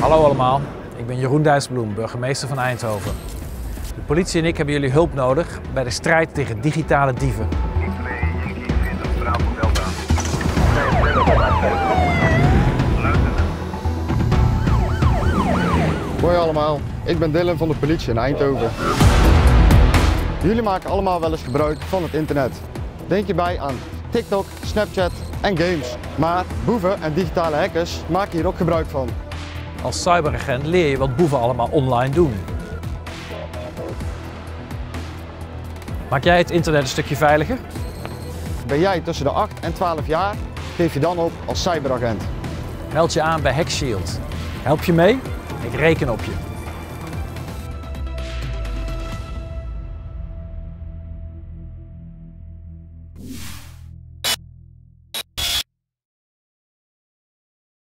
Hallo allemaal, ik ben Jeroen Dijsbloem, burgemeester van Eindhoven. De politie en ik hebben jullie hulp nodig bij de strijd tegen digitale dieven. Hoi allemaal, ik ben Dylan van de politie in Eindhoven. Jullie maken allemaal wel eens gebruik van het internet. Denk hierbij aan TikTok, Snapchat en games. Maar boeven en digitale hackers maken hier ook gebruik van. Als cyberagent leer je wat boeven allemaal online doen. Maak jij het internet een stukje veiliger? Ben jij tussen de 8 en 12 jaar, geef je dan op als cyberagent. Meld je aan bij HackShield. Help je mee? Ik reken op je.